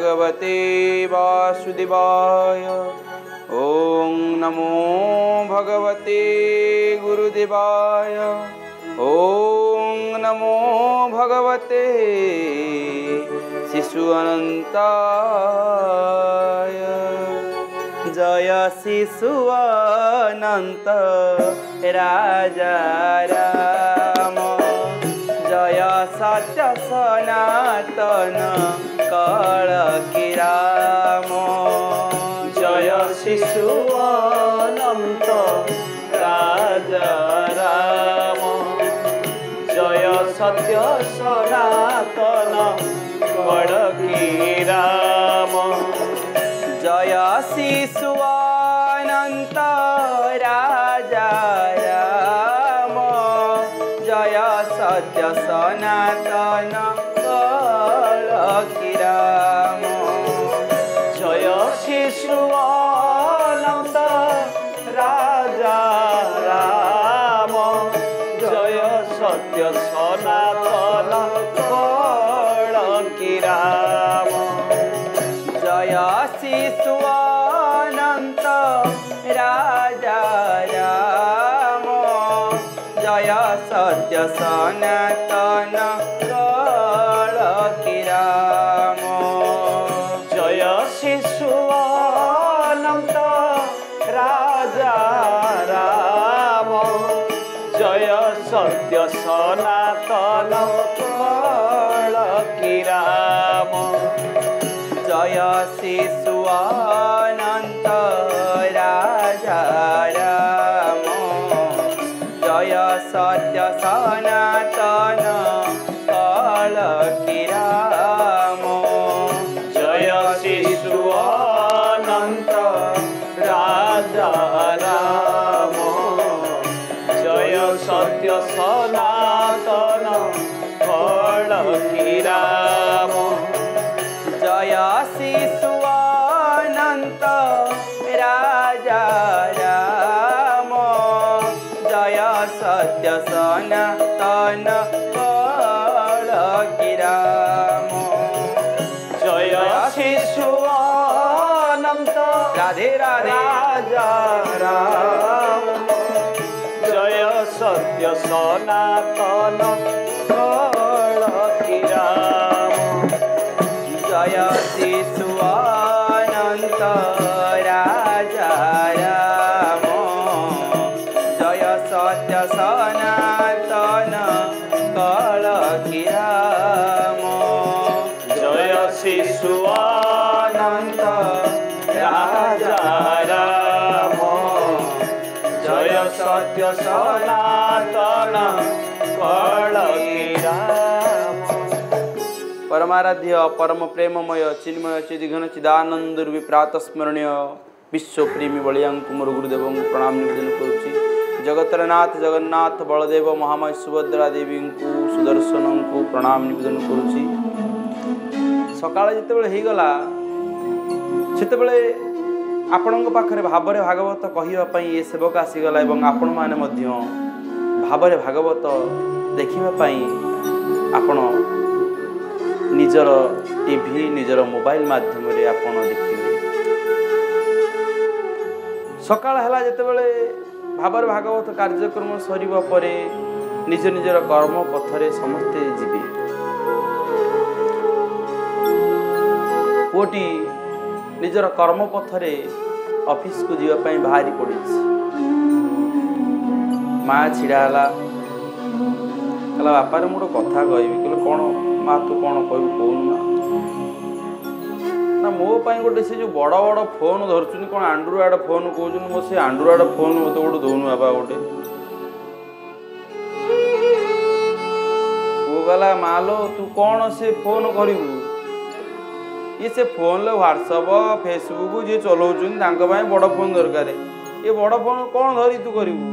भगवते वासुदेवाय। ॐ नमो भगवते गुरुदेवाय। ॐ नमो भगवते शिशु अनन्ताय जय शिशु अनन्त राजा राम। जय सत्य सनातन কর কিরাম জয় শিশু অনন্ত রাজা রাম। জয় সত্য সনাতন কর কিরাম জয় শিশু অনন্ত রাজা রাম। জয় সত্য সনাতন यासि राजा राम। जय सत्यसन परमा परम प्रेममय चिन्मय चिदिघन चिद्घन चिदानन्दर्वि प्रातस्मरण विश्वप्रेमी बलिया म गुरुदेव प्रणाम निवेदन गरु जगतनाथ जगन्नाथ बलदेव महामी सुभद्रादेवी सुदर्शनको प्रणाम निवेदन गरु सकालेगला ଆପଣଙ୍କ ପାଖରେ ଭାବରେ ଭାଗବତ କହିବା ପାଇଁ ଏ ସେବକ ଆସିଗଲା ଏବଂ ଆପଣମାନେ ମଧ୍ୟ ଭାବରେ ଭାଗବତ ଦେଖିବା ପାଇଁ ଆପଣ ନିଜର ଟିଭି ନିଜର ମୋବାଇଲ ମାଧ୍ୟମରେ ଆପଣ ଦେଖିବେ ସକାଳ ହେଲା ଯେତେବେଳେ ଭାବରେ ଭାଗବତ କାର୍ଯ୍ୟକ୍ରମ ସରିବା ପରେ ନିଜ ନିଜର କର୍ମ ପଥରେ ସମସ୍ତେ ଯିବେ ପୁଅଟି ନିଜର କର୍ମ ପଥରେ ଅଫିସକୁ ଯିବା ପାଇଁ ବାହାରି ପଡ଼ିଛି। ମା ଛିଡ଼ା ହେଲା। କହିଲା ବାପାରେ ମୁଁ ଗୋଟେ କଥା କହିବି। କହିଲେ କ'ଣ? ମା ତୁ କ'ଣ କହିବୁ କହୁନୁ ମା ନା ମୋ ପାଇଁ ଗୋଟେ ସେ ଯେଉଁ ବଡ଼ ବଡ଼ ଫୋନ୍ ଧରୁଛନ୍ତି କ'ଣ ଆଣ୍ଡ୍ରଏଡ଼ ଫୋନ୍ କହୁଛନ୍ତି ମୋ ସେ ଆଣ୍ଡ୍ରଏଡ଼ ଫୋନ୍ ମୋତେ ଗୋଟେ ଦେଉନୁ ବାବା ଗୋଟେ। ପୁଅ ଗଲା ମାଲୋ ତୁ କ'ଣ ସେ ଫୋନ୍ କରିବୁ? ଇଏ ସେ ଫୋନ୍ରେ ହ୍ୱାଟ୍ସଅପ୍ ଫେସବୁକ୍ ଯିଏ ଚଲାଉଛନ୍ତି ତାଙ୍କ ପାଇଁ ବଡ଼ ଫୋନ୍ ଦରକାର। ଏ ବଡ଼ ଫୋନ୍ କ'ଣ ଧରି ତୁ କରିବୁ?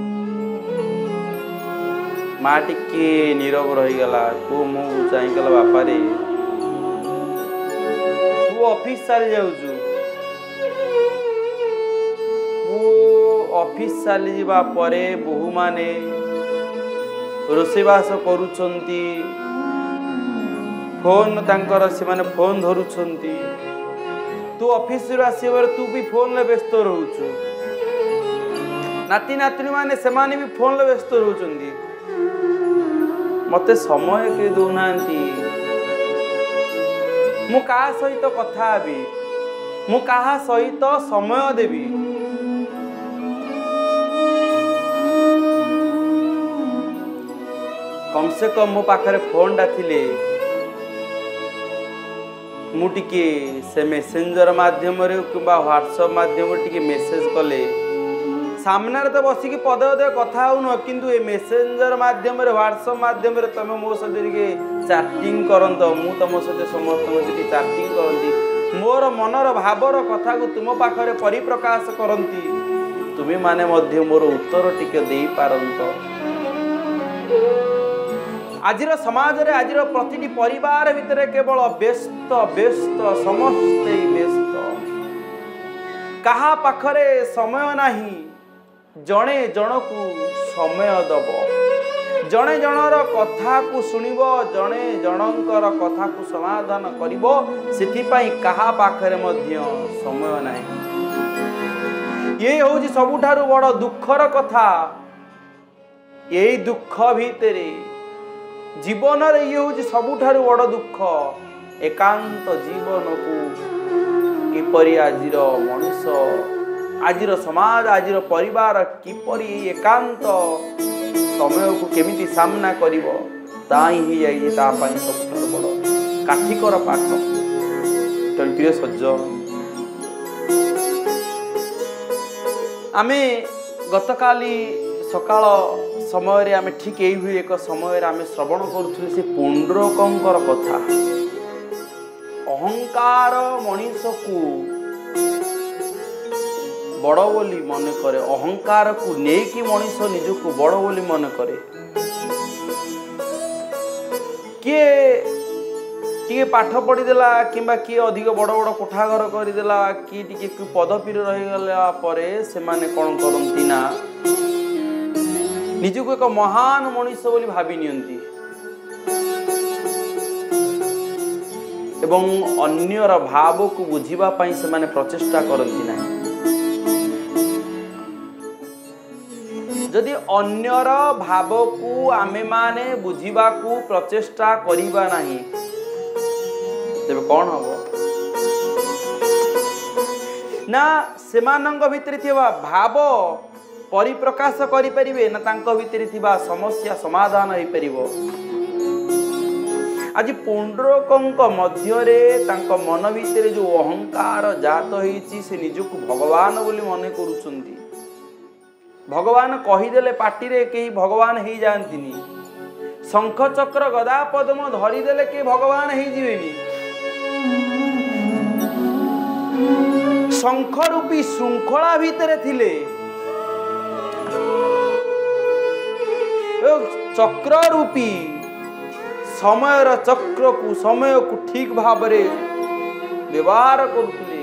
ମା ଟିକେ ନୀରବ ରହିଗଲା। ପୁଅ ମୁଁ ଚାହିଁଗଲା ବାପାରେ ତୁ ଅଫିସ ସାରି ଯାଉଛୁ ପୁଅ ଅଫିସ ଚାଲିଯିବା ପରେ ବୋହୂମାନେ ରୋଷେଇବାସ କରୁଛନ୍ତି। ଫୋନ୍ ତାଙ୍କର ସେମାନେ ଫୋନ୍ ଧରୁଛନ୍ତି। ତୁ ଅଫିସରୁ ଆସିବାରେ ତୁ ବି ଫୋନରେ ବ୍ୟସ୍ତ ରହୁଛୁ। ନାତି ନାତୁଣୀ ମାନେ ସେମାନେ ବି ଫୋନରେ ବ୍ୟସ୍ତ ରହୁଛନ୍ତି। ମତେ ସମୟ କିଏ ଦଉନାହାନ୍ତି। ମୁଁ କାହା ସହିତ କଥା ହେବି? ମୁଁ କାହା ସହିତ ସମୟ ଦେବି? କମ୍ ସେ କମ୍ ମୋ ପାଖରେ ଫୋନ୍ଟା ଥିଲେ ମୁଁ ଟିକେ ସେ ମେସେଞ୍ଜର ମାଧ୍ୟମରେ କିମ୍ବା ହ୍ୱାଟ୍ସଆପ୍ ମାଧ୍ୟମରେ ଟିକେ ମେସେଜ କଲେ। ସାମ୍ନାରେ ତ ବସିକି ପଦେ ପଦେ କଥା ହେଉନ କିନ୍ତୁ ଏ ମେସେଞ୍ଜର ମାଧ୍ୟମରେ ହ୍ୱାଟ୍ସଆପ୍ ମାଧ୍ୟମରେ ତୁମେ ମୋ ସହିତ ଟିକେ ଚାଟିଂ କରନ୍ତ ମୁଁ ତୁମ ସହିତ ସମସ୍ତଙ୍କ ଟିକେ ଚାଟିଂ କରନ୍ତି। ମୋର ମନର ଭାବର କଥାକୁ ତୁମ ପାଖରେ ପରିପ୍ରକାଶ କରନ୍ତି। ତୁମେମାନେ ମଧ୍ୟ ମୋର ଉତ୍ତର ଟିକେ ଦେଇପାରନ୍ତ। ଆଜିର ସମାଜରେ ଆଜିର ପ୍ରତିଟି ପରିବାର ଭିତରେ କେବଳ ବ୍ୟସ୍ତ ବ୍ୟସ୍ତ ସମସ୍ତେ ବ୍ୟସ୍ତ। କାହା ପାଖରେ ସମୟ ନାହିଁ ଜଣେ ଜଣକୁ ସମୟ ଦବ। ଜଣେ ଜଣର କଥାକୁ ଶୁଣିବ ଜଣେ ଜଣଙ୍କର କଥାକୁ ସମାଧାନ କରିବ ସେଥିପାଇଁ କାହା ପାଖରେ ମଧ୍ୟ ସମୟ ନାହିଁ। ଇଏ ହେଉଛି ସବୁଠାରୁ ବଡ଼ ଦୁଃଖର କଥା। ଏଇ ଦୁଃଖ ଭିତରେ ଜୀବନରେ ଇଏ ହେଉଛି ସବୁଠାରୁ ବଡ଼ ଦୁଃଖ। ଏକାନ୍ତ ଜୀବନକୁ କିପରି ଆଜିର ମଣିଷ ଆଜିର ସମାଜ ଆଜିର ପରିବାର କିପରି ଏକାନ୍ତ ସମୟକୁ କେମିତି ସାମ୍ନା କରିବ ତା ହିଁ ହେଇଯାଇଛି ତା ପାଇଁ ସବୁଠାରୁ ବଡ଼ କାଠିକର ପାଠ। ତେଣୁ ପ୍ରିୟ ସଜ୍ଜ ଆମେ ଗତକାଲି ସକାଳ ସମୟରେ ଆମେ ଠିକ୍ ଏଇଭଳି ଏକ ସମୟରେ ଆମେ ଶ୍ରବଣ କରୁଥିଲୁ ସେ ପୁଣ୍ଡରକଙ୍କର କଥା। ଅହଙ୍କାର ମଣିଷକୁ ବଡ଼ ବୋଲି ମନେ କରେ ଅହଙ୍କାରକୁ ନେଇକି ମଣିଷ ନିଜକୁ ବଡ଼ ବୋଲି ମନେ କରେ। କିଏ କିଏ ପାଠ ପଢ଼ିଦେଲା କିମ୍ବା କିଏ ଅଧିକ ବଡ଼ ବଡ଼ କୋଠା ଘର କରିଦେଲା କିଏ ଟିକେ ପଦପିରେ ରହିଗଲା ପରେ ସେମାନେ କ'ଣ କରନ୍ତି ନା ନିଜକୁ ଏକ ମହାନ ମଣିଷ ବୋଲି ଭାବି ନିଅନ୍ତି। ଏବଂ ଅନ୍ୟର ଭାବକୁ ବୁଝିବା ପାଇଁ ସେମାନେ ପ୍ରଚେଷ୍ଟା କରନ୍ତି ନାହିଁ। ଯଦି ଅନ୍ୟର ଭାବକୁ ଆମେମାନେ ବୁଝିବାକୁ ପ୍ରଚେଷ୍ଟା କରିବା ନାହିଁ ତେବେ କ'ଣ ହବ? ନା ସେମାନଙ୍କ ଭିତରେ ଥିବା ଭାବ ପରିପ୍ରକାଶ କରିପାରିବେ ନା ତାଙ୍କ ଭିତରେ ଥିବା ସମସ୍ୟା ସମାଧାନ ହେଇପାରିବ। ଆଜି ପୁଣ୍ଡରକଙ୍କ ମଧ୍ୟରେ ତାଙ୍କ ମନ ଭିତରେ ଯେଉଁ ଅହଙ୍କାର ଜାତ ହେଇଛି ସେ ନିଜକୁ ଭଗବାନ ବୋଲି ମନେ କରୁଛନ୍ତି। ଭଗବାନ କହିଦେଲେ ପାଟିରେ କେହି ଭଗବାନ ହେଇଯାଆନ୍ତିନି। ଶଙ୍ଖ ଚକ୍ର ଗଦା ପଦ୍ମ ଧରିଦେଲେ କେହି ଭଗବାନ ହେଇଯିବେନି। ଶଙ୍ଖ ରୂପୀ ଶୃଙ୍ଖଳା ଭିତରେ ଥିଲେ। ଚକ୍ର ରୂପୀ ସମୟର ଚକ୍ରକୁ ସମୟକୁ ଠିକ ଭାବରେ ବ୍ୟବହାର କରୁଥିଲେ।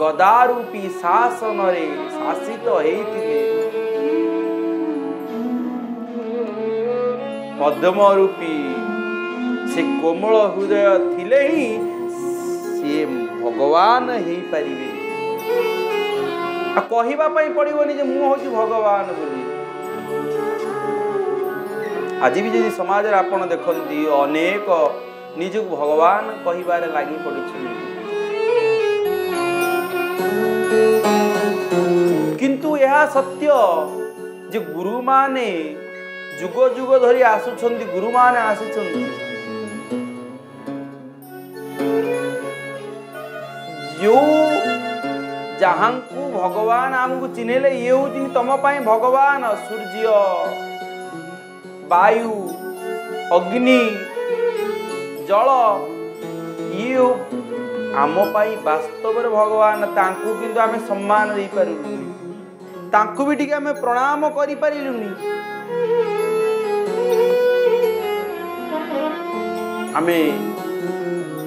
ଗଦା ରୂପୀ ଶାସନରେ ଶାସିତ ହେଇଥିଲେ। ପଦ୍ମ ରୂପୀ ସେ କୋମଳ ହୃଦୟ ଥିଲେ ହିଁ ସିଏ ଭଗବାନ ହେଇପାରିବେ। ଆଉ କହିବା ପାଇଁ ପଡ଼ିବନି ଯେ ମୁଁ ହଉଛି ଭଗବାନ ବୋଲି। आज भी जी समाज आप देखती अनेक निजुक भगवान कहबार लगी पड़ी किंतु यह सत्य जे गुरु माने जुग जुग धरी आसुंट गुरु माने आसी जो जहाँ भगवान आमको चिन्हले, ये हूँ तुम भगवान, सूर्य ବାୟୁ ଅଗ୍ନି ଜଳ ଇଏ ଆମ ପାଇଁ ବାସ୍ତବରେ ଭଗବାନ ତାଙ୍କୁ କିନ୍ତୁ ଆମେ ସମ୍ମାନ ଦେଇପାରିଲୁନି ତାଙ୍କୁ ବି ଟିକେ ଆମେ ପ୍ରଣାମ କରିପାରିଲୁନି। ଆମେ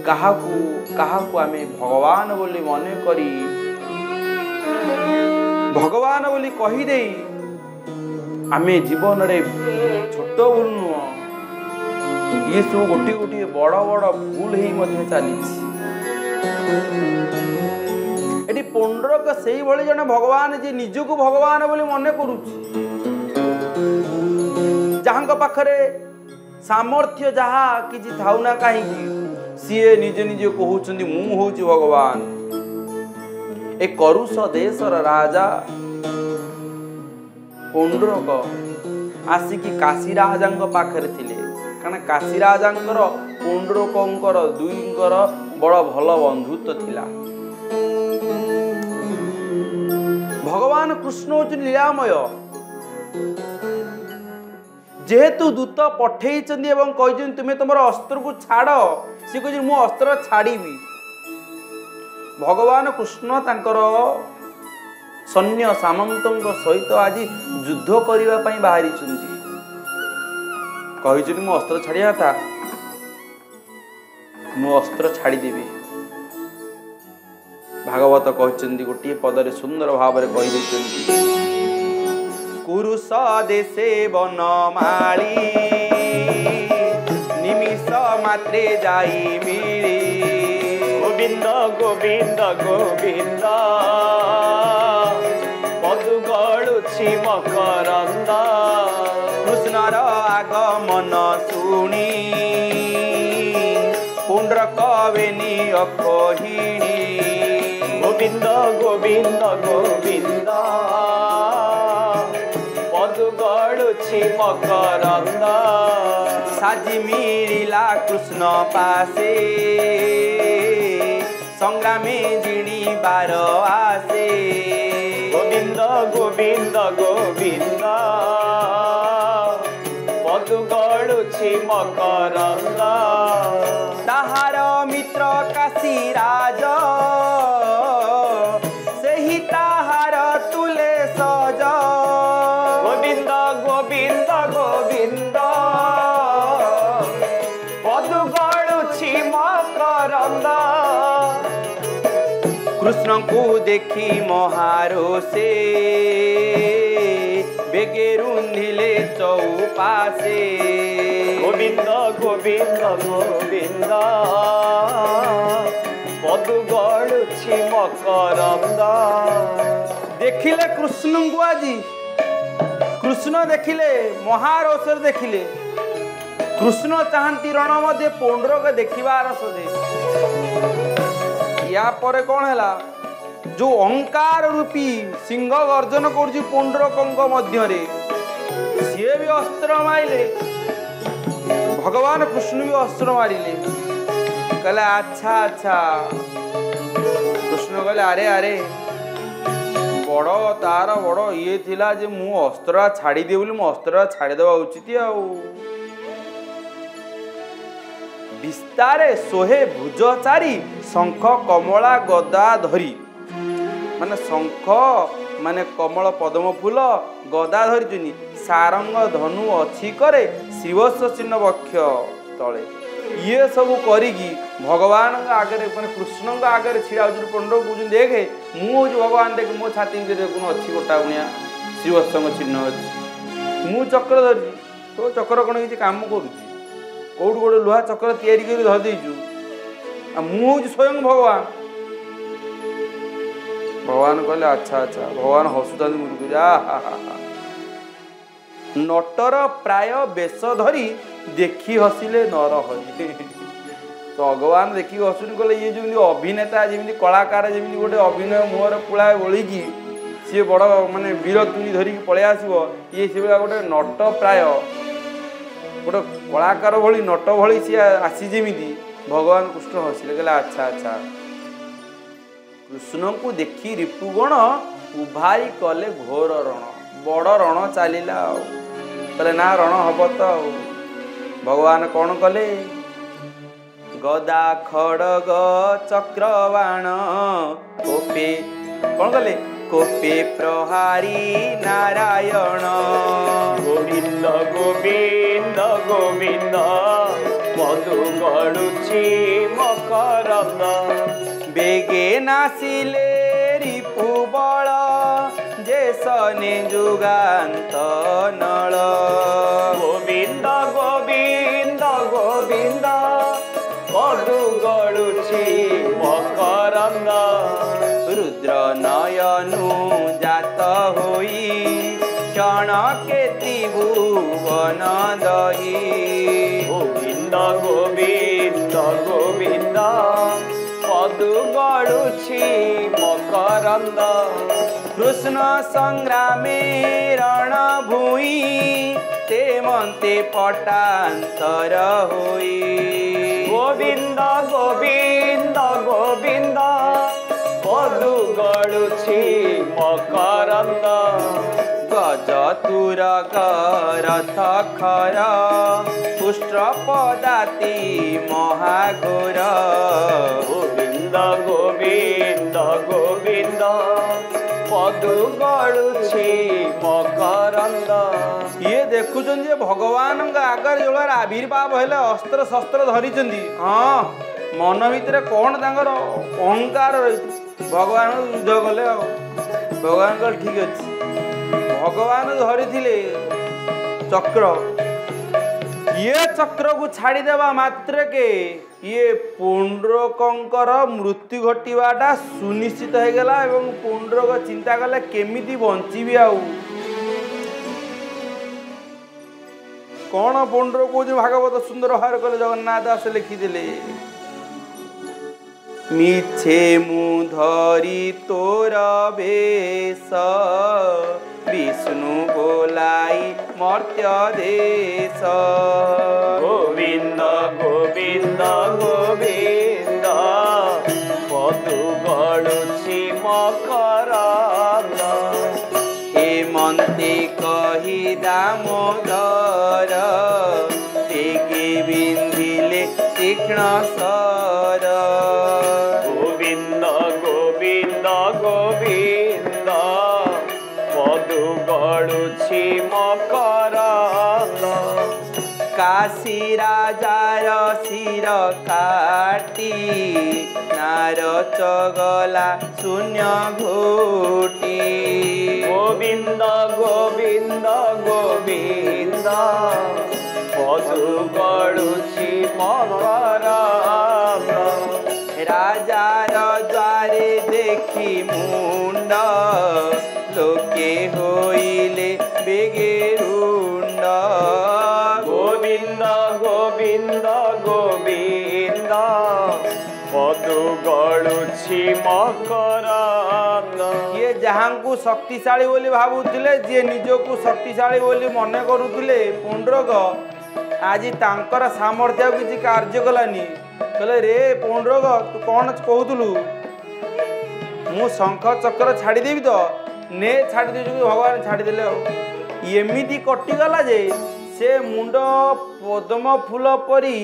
କାହାକୁ କାହାକୁ ଆମେ ଭଗବାନ ବୋଲି ମନେ କରି ଭଗବାନ ବୋଲି କହିଦେଇ ଆମେ ଜୀବନରେ ଛୋଟ ଭୁଲ ନୁହଁ ଇଏ ସବୁ ଗୋଟିଏ ଗୋଟିଏ ବଡ଼ ବଡ଼ ଭୁଲ ହେଇ ମଧ୍ୟ ଚାଲିଛି। ଏଠି ପଣ୍ଡରକ ସେଇଭଳି ଜଣେ ଭଗବାନ ଯିଏ ନିଜକୁ ଭଗବାନ ବୋଲି ମନେ କରୁଛି। ଯାହାଙ୍କ ପାଖରେ ସାମର୍ଥ୍ୟ ଯାହା କିଛି ଥାଉ ନା କାହିଁକି ସିଏ ନିଜେ ନିଜେ କହୁଛନ୍ତି ମୁଁ ହଉଛି ଭଗବାନ। ଏ କରୁଷ ଦେଶର ରାଜା। ପଣ୍ଡରକ ଆସିକି କାଶୀ ରାଜାଙ୍କ ପାଖରେ ଥିଲେ। କାରଣ କାଶୀ ରାଜାଙ୍କର ପଣ୍ଡରକଙ୍କର ଦୁଇଙ୍କର ବଡ଼ ଭଲ ବନ୍ଧୁତ୍ୱ ଥିଲା। ଭଗବାନ କୃଷ୍ଣ ହଉଛନ୍ତି ଲୀଳାମୟ। ଯେହେତୁ ଦୂତ ପଠେଇଛନ୍ତି ଏବଂ କହିଛନ୍ତି ତୁମେ ତୁମର ଅସ୍ତ୍ରକୁ ଛାଡ଼। ସେ କହିଛନ୍ତି ମୁଁ ଅସ୍ତ୍ର ଛାଡ଼ିବି। ଭଗବାନ କୃଷ୍ଣ ତାଙ୍କର ସୈନ୍ୟ ସାମନ୍ତଙ୍କ ସହିତ ଆଜି ଯୁଦ୍ଧ କରିବା ପାଇଁ ବାହାରିଛନ୍ତି। କହିଛନ୍ତି ମୁଁ ଅସ୍ତ୍ର ଛାଡ଼ିବା କଥା। ମୁଁ ଅସ୍ତ୍ର ଛାଡ଼ିଦେବି। ଭାଗବତ କହିଛନ୍ତି ଗୋଟିଏ ପଦରେ ସୁନ୍ଦର ଭାବରେ କହିଦେଇଛନ୍ତି କୁରୁଷ ଦେଶେ ବନମାଳି ନିମିଷ ମାତ୍ରେ ଯାଇ ମିଳି। ଗୋବିନ୍ଦ ଗୋବିନ୍ଦ ଗୋବିନ୍ଦ। ମଧୁ ଗଳୁଛି ମକରନ୍ଦ କୃଷ୍ଣର ଆଗମନ ଶୁଣି ପୁଣ୍ଡ୍ରକ ବେନି ଅକହିଣୀ ଗୋବିନ୍ଦ ଗୋବିନ୍ଦ ଗୋବିନ୍ଦ ମଧୁ ଗଳୁଛି ମକରନ୍ଦ ସାଜି ମିଳିଲା କୃଷ୍ଣ ପାଶେ ସଂଗ୍ରାମେ ଜିଣିବାର ଆସେ গোবিন্দ গোবিন্দ। মধু গড়ুছি মকরন্দ তাহার মিত্র কাশী রাজ କୃଷ୍ଣଙ୍କୁ ଦେଖି ମହାରୋଷେ ବେଗେ ରୁନ୍ଧିଲେ ଚଉପାଶେ ଗୋବିନ୍ଦ ଗୋବିନ୍ଦ ଗୋବିନ୍ଦ ମଧୁ ଗଳୁଛି ମକରନ୍ଦ ଦେଖିଲେ କୃଷ୍ଣଙ୍କୁ ଆଜି କୃଷ୍ଣ ଦେଖିଲେ ମହାରୋଷରେ ଦେଖିଲେ କୃଷ୍ଣ ଚାହାନ୍ତି ରଣ ମଧ୍ୟ ପୌଣ୍ଡରକ ଦେଖିବାର ସଦେ ୟା ପରେ କ'ଣ ହେଲା? ଯୋଉ ଅହଙ୍କାର ରୂପୀ ସିଂହ ଗର୍ଜନ କରୁଛି ପୌଣ୍ଡରକଙ୍କ ମଧ୍ୟରେ। ସିଏ ବି ଅସ୍ତ୍ର ମାରିଲେ। ଭଗବାନ କୃଷ୍ଣ ବି ଅସ୍ତ୍ର ମାରିଲେ। କହିଲେ ଆଚ୍ଛା ଆଚ୍ଛା। କୃଷ୍ଣ କହିଲେ ଆରେ ଆରେ ବଡ଼ ତାର ବଡ଼ ଇଏ ଥିଲା ଯେ ମୁଁ ଅସ୍ତ୍ରଟା ଛାଡ଼ିଦିଏ ବୋଲି ମୁଁ ଅସ୍ତ୍ରଟା ଛାଡ଼ିଦେବା ଉଚିତ ଆଉ। ବିସ୍ତାରେ ଶୋହେ ଭୁଜ ଚାରି ଶଙ୍ଖ କମଳା ଗଦା ଧରି। ମାନେ ଶଙ୍ଖ ମାନେ କମଳ ପଦ୍ମ ଫୁଲ ଗଦା ଧରିଛନ୍ତି ସାରଙ୍ଗ ଧନୁ ଅଛି କରେ ଶିବସ୍ୱ ଚିହ୍ନ ବକ୍ଷ ତଳେ। ଇଏ ସବୁ କରିକି ଭଗବାନଙ୍କ ଆଗରେ ମାନେ କୃଷ୍ଣଙ୍କ ଆଗରେ ଛିଡ଼ା ହଉଛନ୍ତି ପଣ୍ଡ କହୁଛନ୍ତି ଦେଖେ ମୁଁ ହଉଛି ଭଗବାନ ଦେଖେ ମୋ ଛାତି ଦେଖୁନ ଅଛି ଗୋଟା ଗୁଣିଆ ଶ୍ରୀବତ୍ସଙ୍କ ଚିହ୍ନ ଅଛି। ମୁଁ ଚକ୍ର ଧରିଛି ତୋ ଚକ୍ର କ'ଣ କିଛି କାମ କରୁଛି କୋଉଠୁ ଗୋଟେ ଲୁହା ଚକ୍ର ତିଆରି କରି ଧରିଦେଇଛୁ ଆଉ ମୁଁ ହଉଛି ସ୍ୱୟଂ ଭଗବାନ ଭଗବାନ କହିଲେ ଆଚ୍ଛା ଆଚ୍ଛା ଭଗବାନ ହସୁଥାନ୍ତି ମୁଁ କହୁଛି ଆହା ହା ହା ନଟର ପ୍ରାୟ ବେଶ ଧରି ଦେଖି ହସିଲେ ନର ହରି। ଭଗବାନ ଦେଖିକି ହସୁନି କହିଲେ ଇଏ ଯେମିତି ଅଭିନେତା ଯେମିତି କଳାକାର ଯେମିତି ଗୋଟେ ଅଭିନୟ ମୁହଁରେ ପୁଳାଏ ବୋଳିକି ସିଏ ବଡ଼ ମାନେ ବୀର ତୁଳି ଧରିକି ପଳେଇ ଆସିବ ଇଏ ସେଭଳିଆ ଗୋଟେ ନଟ ପ୍ରାୟ। ଗୋଟେ କଳାକାର ଭଳି ନଟ ଭଳି ସିଏ ଆସି ଯେମିତି ଭଗବାନ କୃଷ୍ଣ ହସିଲେ କହିଲେ ଆଚ୍ଛା ଆଚ୍ଛା। କୃଷ୍ଣଙ୍କୁ ଦେଖି ରିପୁଗଣ ଉଭାଇ କଲେ ଘୋର ରଣ ବଡ଼ ରଣ ଚାଲିଲା ଆଉ। କହିଲେ ନା ରଣ ହବ ତ ଆଉ। ଭଗବାନ କ'ଣ କଲେ? ଗଦା ଖଡ଼ଗ ଚକ୍ରବାଣ କୋପେ କ'ଣ କଲେ? କୋପେ ପ୍ରହାରୀ ନାରାୟଣ। গোবিন্দ গোবিন্দ গোবিন্দ। মধু গড়ুছি মকরন্দ। বেগে নাচিলে রিপুবল যে সনে যুগান্ত নল। গোবিন্দ গোবিন্দ গোবিন্দ। মধু গড়ুছি মকরন্দ। রুদ্র নয়নু भुवन दही गोविन्द गोविन्द गोविन्द पदुगढु पकन्द कृष्ण संग्रामी रण भुइँ त्योविन्द गोविन्द गोविन्द पदुगढु पकन्द ଗଜ ଖର ପୁଷ୍ଟ ପଦାତି ଗୋବିନ୍ଦ ଗୋବିନ୍ଦ ଗୋବିନ୍ଦ ପଦୁ ଗଳୁଛି ମକରନ୍ଦ ଇଏ ଦେଖୁଛନ୍ତି ଯେ ଭଗବାନଙ୍କ ଆଗରେ ଯେଉଁଭଳିଆ ଆବିର୍ଭାବ ହେଲେ ଅସ୍ତ୍ର ଶସ୍ତ୍ର ଧରିଛନ୍ତି ହଁ ମନ ଭିତରେ କ'ଣ ତାଙ୍କର ଅହଙ୍କାର ରହିଛି ଭଗବାନ ଯୁଦ୍ଧ କଲେ ଆଉ ଭଗବାନଙ୍କର ଠିକ୍ ଅଛି ଭଗବାନ ଧରିଥିଲେ ଚକ୍ର। ଇଏ ଚକ୍ରକୁ ଛାଡ଼ିଦେବା ମାତ୍ରକେ ଇଏ ପୁଣ୍ଡ୍ରକଙ୍କର ମୃତ୍ୟୁ ଘଟିବାଟା ସୁନିଶ୍ଚିତ ହେଇଗଲା ଏବଂ ପୁଣ୍ଡ୍ରକ ଚିନ୍ତା କଲେ କେମିତି ବଞ୍ଚିବି ଆଉ? କ'ଣ ପୁଣ୍ଡ୍ର କହୁଛି ଭାଗବତ ସୁନ୍ଦର ଭାବରେ କଲେ ଜଗନ୍ନାଥ ଦାସ ଲେଖିଦେଲେ ମିଛେ ମୁଁ ଧରି ତୋର ବେଶ বিষ্ণু ভোলাই মর্ত্য দেশ। গোবিন্দ গোবিন্দ গোবিন্দ পদু গড়ুছি মকর হেমন্তে কহি দামোদর তেগে বিন্ধিলে তীক্ষ্ণ রাজার শির কাটি নার চগলা শূন্য ঘোটি। গোবিন্দ গোবিন্দ গোবিন্দ মধু গড়ুছি মকরন্দ রাজার দ্বারে দেখি মুন্ড লোকে হইলে বেগে ଗୋବିନ୍ଦ ମଧୁ ଗଳୁଛି ମକର ଇଏ ଯାହାଙ୍କୁ ଶକ୍ତିଶାଳୀ ବୋଲି ଭାବୁଥିଲେ ଯିଏ ନିଜକୁ ଶକ୍ତିଶାଳୀ ବୋଲି ମନେ କରୁଥିଲେ ପୁଣ୍ଡ୍ରକ ଆଜି ତାଙ୍କର ସାମର୍ଥ୍ୟ ଆଉ କିଛି କାର୍ଯ୍ୟ କଲାନି। କହିଲେ ରେ ପୁଣ୍ଡ୍ରକ ତୁ କ'ଣ କହୁଥିଲୁ? ମୁଁ ଶଙ୍ଖ ଚକ୍ର ଛାଡ଼ିଦେବି ତ? ନେ ଛାଡ଼ିଦେଇଛୁ ଭଗବାନ ଛାଡ଼ିଦେଲେ ଆଉ। ଏମିତି କଟିଗଲା ଯେ ସେ ମୁଣ୍ଡ ପଦ୍ମ ଫୁଲ ପରି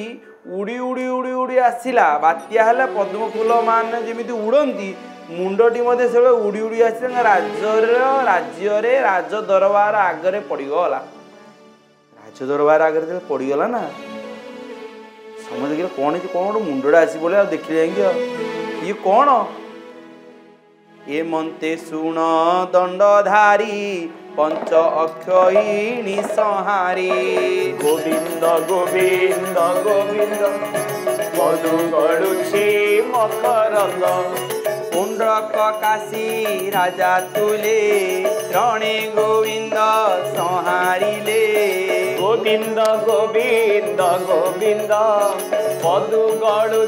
ଉଡ଼ି ଉଡ଼ି ଉଡ଼ି ଉଡ଼ି ଆସିଲା। ବାତ୍ୟା ହେଲେ ପଦ୍ମ ଫୁଲ ମାନେ ଯେମିତି ଉଡ଼ନ୍ତି ମୁଣ୍ଡଟି ମଧ୍ୟ ସେବେଳେ ଉଡ଼ି ଉଡ଼ି ଆସି ତାଙ୍କ ରାଜ୍ୟର ରାଜ ଦରବାର ଆଗରେ ପଡ଼ିଗଲା। ରାଜ ଦରବାର ଆଗରେ ଯେତେବେଳେ ପଡ଼ିଗଲା ନା ସମସ୍ତେ ଦେଖିଲେ କ'ଣ ହେଇଛି କ'ଣ ଗୋଟେ ମୁଣ୍ଡଟା ଆସି ପଡ଼ିଲା ଆଉ ଦେଖିଲେ ଯାଇକି ଇଏ କ'ଣ? ଏ ମନ୍ତେ ଶୁଣ ଦଣ୍ଡଧାରୀ पञ्ची संहारी गोविन्द गोविन्द गोविन्द काशी राजा तुले रणे गोविन्द संहारीले गोविन्द गोविन्द गोविन्द पदुगढु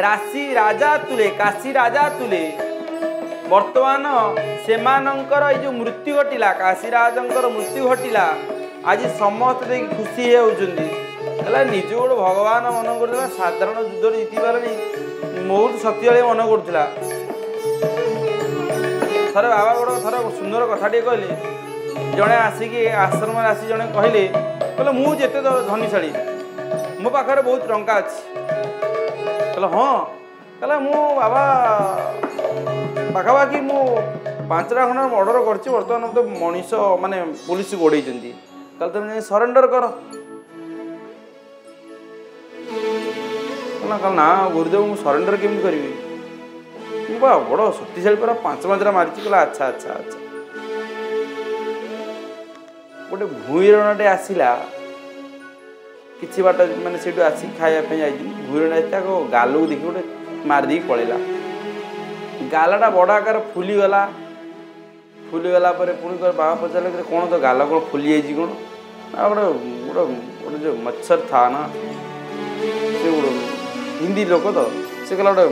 राशि राजा तुले काशी राजा तुले ବର୍ତ୍ତମାନ ସେମାନଙ୍କର ଏଇ ଯେଉଁ ମୃତ୍ୟୁ ଘଟିଲା କାଶୀ ରାଜାଙ୍କର ମୃତ୍ୟୁ ଘଟିଲା ଆଜି ସମସ୍ତେ ଦେଇକି ଖୁସି ହେଇଯାଉଛନ୍ତି ହେଲା ନିଜକୁ ଗୋଟେ ଭଗବାନ ମନେ କରୁଥିଲା ସାଧାରଣ ଯୁଦ୍ଧରେ ଜିତିପାରିଲାନି ବହୁତ ଶକ୍ତିଶାଳୀ ମନେ କରୁଥିଲା। ଥରେ ବାବା ଗୋଟେ ଥରେ ସୁନ୍ଦର କଥାଟିଏ କହିଲେ ଜଣେ ଆସିକି ଆଶ୍ରମରେ ଆସି ଜଣେ କହିଲେ କହିଲେ ମୁଁ ଯେତେ ଧନୀଶାଳୀ ମୋ ପାଖରେ ବହୁତ ଟଙ୍କା ଅଛି। କହିଲେ ହଁ। କହିଲେ ମୁଁ ବାବା ପାଖାପାଖି ମୁଁ ପାଞ୍ଚଟା ଖଣ୍ଡ ଅର୍ଡ଼ର କରିଛି ବର୍ତ୍ତମାନ ମୋତେ ମଣିଷ ମାନେ ପୋଲିସ ଗୋଡ଼େଇଛନ୍ତି। କହିଲେ ତୁମେ ଯାଇ ସରେଣ୍ଡର କର। କହିଲା ନା ଗୁରୁଦେବ ମୁଁ ସରେଣ୍ଡର କେମିତି କରିବି? ମୁଁ ବା ବଡ଼ ଶକ୍ତିଶାଳୀ ପରା ପାଞ୍ଚ ପାଞ୍ଚଟା ମାରିଛି କହିଲା ଆଚ୍ଛା ଆଚ୍ଛା ଆଚ୍ଛା। ଗୋଟେ ଭୂଇଁରଣଟେ ଆସିଲା। କିଛି ବାଟ ମାନେ ସେଇଠୁ ଆସିକି ଖାଇବା ପାଇଁ ଯାଇଥିଲି। ଭୂଇଁଟା ତାକୁ ଗାଲକୁ ଦେଖି ଗୋଟେ ମାରିଦେଇକି ପଳେଇଲା। ଗାଲଟା ବଡ଼ ଆକାର ଫୁଲିଗଲା। ଫୁଲିଗଲା ପରେ ପୁଣି ବାବା ପଚାରିଲେ କ'ଣ ତ ଗାଲ କ'ଣ ଫୁଲି ଯାଇଛି କ'ଣ? ନା ଗୋଟେ ଗୋଟେ ଗୋଟେ ଯେଉଁ ମଚ୍ଛର ଥା ନା ସେ ଗୋଟେ ହିନ୍ଦୀ ଲୋକ ତ। ସେ କହିଲା ଗୋଟେ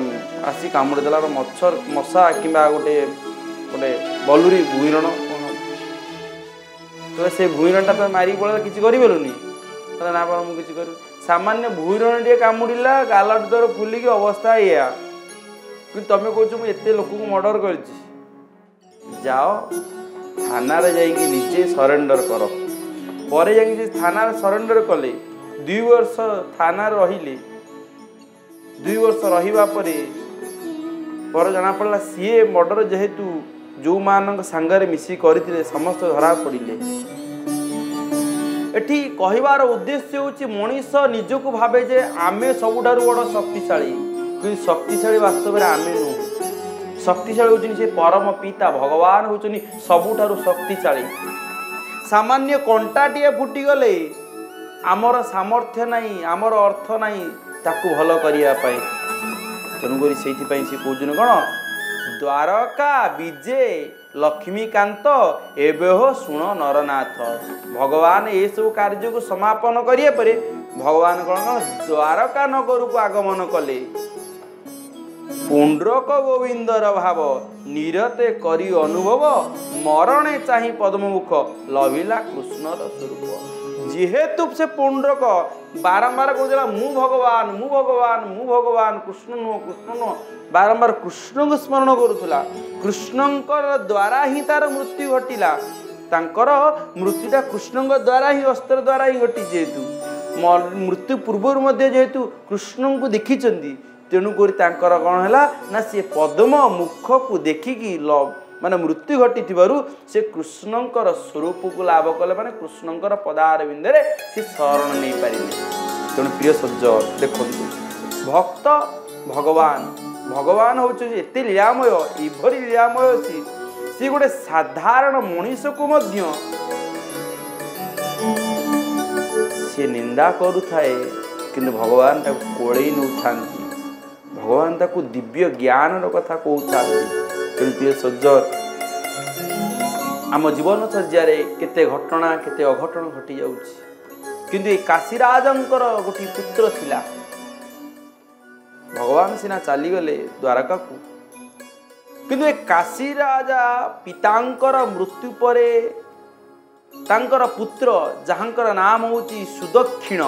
ଆସି କାମୁଡ଼ି ଦେଲା ଗୋଟେ ମଚ୍ଛର ମଶା କିମ୍ବା ଗୋଟେ ଗୋଟେ ବଲୁରି ଭୂଇଁରଣ କ'ଣ? ସେ ଭୂଇଁରଣଟା ତ ମାରିକି ପଳେଇଲା କିଛି କରିପାରିଲୁନି? କହିଲା ନା ବାବା ମୁଁ କିଛି କରିବି ସାମାନ୍ୟ ଭୂଇଁରଣ ଟିକେ କାମୁଡ଼ିଲା ଗାଲ ତୋର ଫୁଲିକି ଅବସ୍ଥା ଏଇଆ। କିନ୍ତୁ ତମେ କହୁଛ ମୁଁ ଏତେ ଲୋକଙ୍କୁ ମର୍ଡ଼ର କରିଛି। ଯାଅ ଥାନାରେ ଯାଇକି ନିଜେ ସରେଣ୍ଡର କର। ପରେ ଯାଇକି ଥାନାରେ ସରେଣ୍ଡର କଲେ ଦୁଇ ବର୍ଷ ଥାନାରେ ରହିଲେ ଦୁଇ ବର୍ଷ ରହିବା ପରେ ପରେ ଜଣାପଡ଼ିଲା ସିଏ ମର୍ଡ଼ର ଯେହେତୁ ଯେଉଁମାନଙ୍କ ସାଙ୍ଗରେ ମିଶି କରିଥିଲେ ସମସ୍ତେ ଧରା ପଡ଼ିଲେ। ଏଠି କହିବାର ଉଦ୍ଦେଶ୍ୟ ହେଉଛି ମଣିଷ ନିଜକୁ ଭାବେ ଯେ ଆମେ ସବୁଠାରୁ ବଡ଼ ଶକ୍ତିଶାଳୀ। କିନ୍ତୁ ଶକ୍ତିଶାଳୀ ବାସ୍ତବରେ ଆମେ ନୁହଁ। ଶକ୍ତିଶାଳୀ ହେଉଛନ୍ତି ସେ ପରମ ପିତା ଭଗବାନ ହେଉଛନ୍ତି ସବୁଠାରୁ ଶକ୍ତିଶାଳୀ। ସାମାନ୍ୟ କଣ୍ଟାଟିଏ ଫୁଟିଗଲେ ଆମର ସାମର୍ଥ୍ୟ ନାହିଁ ଆମର ଅର୍ଥ ନାହିଁ ତାକୁ ଭଲ କରିବା ପାଇଁ। ତେଣୁକରି ସେଇଥିପାଇଁ ସେ କହୁଛନ୍ତି କ'ଣ? ଦ୍ୱାରକା ବିଜେ ଲକ୍ଷ୍ମୀକାନ୍ତ ଏବେ ହୋ ଶୁଣ ନରନାଥ। ଭଗବାନ ଏସବୁ କାର୍ଯ୍ୟକୁ ସମାପନ କରିବା ପରେ ଭଗବାନ କ'ଣ? କ'ଣ? ଦ୍ୱାରକା ନଗରକୁ ଆଗମନ କଲେ। ପୁଣ୍ଡ୍ରକ ଗୋବିନ୍ଦର ଭାବ ନିରତେ କରି ଅନୁଭବ ମରଣେ ଚାହିଁ ପଦ୍ମମୁଖ ଲଭିଲା କୃଷ୍ଣର ସ୍ୱରୂପ। ଯେହେତୁ ସେ ପୁଣ୍ଡ୍ରକ ବାରମ୍ବାର କହୁଥିଲା ମୁଁ ଭଗବାନ ମୁଁ ଭଗବାନ ମୁଁ ଭଗବାନ କୃଷ୍ଣ ନୁହଁ କୃଷ୍ଣ ନୁହଁ। ବାରମ୍ବାର କୃଷ୍ଣଙ୍କୁ ସ୍ମରଣ କରୁଥିଲା। କୃଷ୍ଣଙ୍କର ଦ୍ୱାରା ହିଁ ତାର ମୃତ୍ୟୁ ଘଟିଲା। ତାଙ୍କର ମୃତ୍ୟୁଟା କୃଷ୍ଣଙ୍କ ଦ୍ୱାରା ହିଁ ଅସ୍ତ୍ର ଦ୍ୱାରା ହିଁ ଘଟି ଯେହେତୁ। ମୃତ୍ୟୁ ପୂର୍ବରୁ ମଧ୍ୟ ଯେହେତୁ କୃଷ୍ଣଙ୍କୁ ଦେଖିଛନ୍ତି ତେଣୁକରି ତାଙ୍କର କ'ଣ ହେଲା ନା ସିଏ ପଦ୍ମ ମୁଖକୁ ଦେଖିକି ଲ ମାନେ ମୃତ୍ୟୁ ଘଟିଥିବାରୁ ସେ କୃଷ୍ଣଙ୍କର ସ୍ୱରୂପକୁ ଲାଭ କଲେ ମାନେ କୃଷ୍ଣଙ୍କର ପଦାର ବିନ୍ଦରେ ସେ ଶରଣ ନେଇପାରିଲେ। ତେଣୁ ପ୍ରିୟ ସଜ୍ଜ ଦେଖନ୍ତୁ ଭକ୍ତ ଭଗବାନ ଭଗବାନ ହେଉଛନ୍ତି ଏତେ ଲୀଳାମୟ ଏଭଳି ଲୀଳାମୟ ଅଛି ସେ ଗୋଟେ ସାଧାରଣ ମଣିଷକୁ ମଧ୍ୟ ସେ ନିନ୍ଦା କରୁଥାଏ କିନ୍ତୁ ଭଗବାନ ତାକୁ କୋଳେଇ ନେଉଥାନ୍ତି। ଭଗବାନ ତାକୁ ଦିବ୍ୟ ଜ୍ଞାନର କଥା କହୁଥାନ୍ତି। ତେଣୁ ପ୍ରିୟ ସଜ୍ଜନ ଆମ ଜୀବନଚର୍ଯ୍ୟାରେ କେତେ ଘଟଣା କେତେ ଅଘଟଣ ଘଟିଯାଉଛି। କିନ୍ତୁ ଏ କାଶୀରାଜଙ୍କର ଗୋଟିଏ ପୁତ୍ର ଥିଲା। ଭଗବାନ ସିନା ଚାଲିଗଲେ ଦ୍ୱାରକାକୁ କିନ୍ତୁ ଏ କାଶୀରାଜା ପିତାଙ୍କର ମୃତ୍ୟୁ ପରେ ତାଙ୍କର ପୁତ୍ର ଯାହାଙ୍କର ନାମ ହେଉଛି ସୁଦକ୍ଷିଣ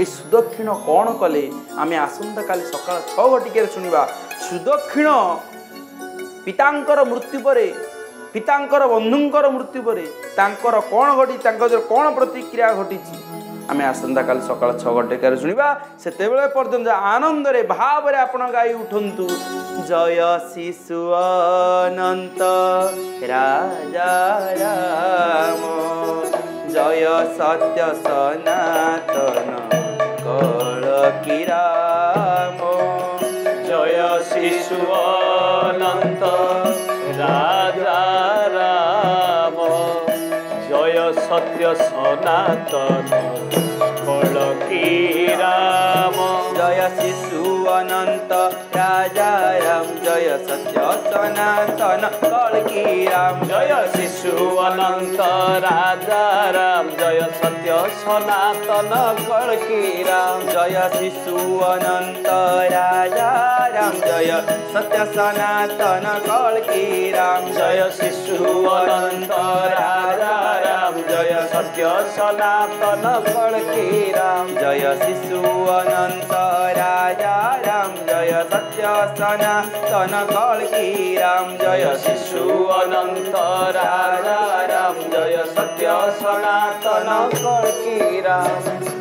এই ସୁଦକ୍ଷିଣ କ'ଣ କଲେ? ଆମେ ଆସନ୍ତାକାଲି ସକାଳ ଛଅ ଘଟିକାରେ ଶୁଣିବା। ସୁଦକ୍ଷିଣ ପିତାଙ୍କର ମୃତ୍ୟୁ ପରେ ପିତାଙ୍କର ବନ୍ଧୁଙ୍କର ମୃତ୍ୟୁ ପରେ ତାଙ୍କର କ'ଣ ଘଟି ତାଙ୍କ କ'ଣ ପ୍ରତିକ୍ରିୟା ଘଟିଛି? ଆମେ ଆସନ୍ତାକାଲି ସକାଳ ଛଅ ଘଟିକାରେ ଶୁଣିବା। ସେତେବେଳେ ପର୍ଯ୍ୟନ୍ତ ଆନନ୍ଦରେ ଭାବରେ ଆପଣ ଗାଇ ଉଠନ୍ତୁ। ଜୟ ଶିଶୁ ଅନନ୍ତ। ରାଜା ରାମ। জয় সত্য সনাতন কল কি রাম? জয় শিশু অনন্ত, রাজা রাম। জয় সত্য সনাতন কলকি রাম? জয় শিশু অনন্ত, রাজা রাম। जय सत्यसनातन कालकी राम, जय शिशु अनंत राजा राम, जय सत्य सनातन कालकी राम, जय शिशु अनंत राजा राम, जय सत्य सनातन कालकी राम, जय शिशु अनंत राजा राम, जय सत्य सनातन कालकी राम, जय शिशु अनंत राजा राम, जय सत्य सनातन। জয় কলকি রাম জয় শিশু অনন্ত রাজা রাম জয় সত্য সনাতন কলকি রাম।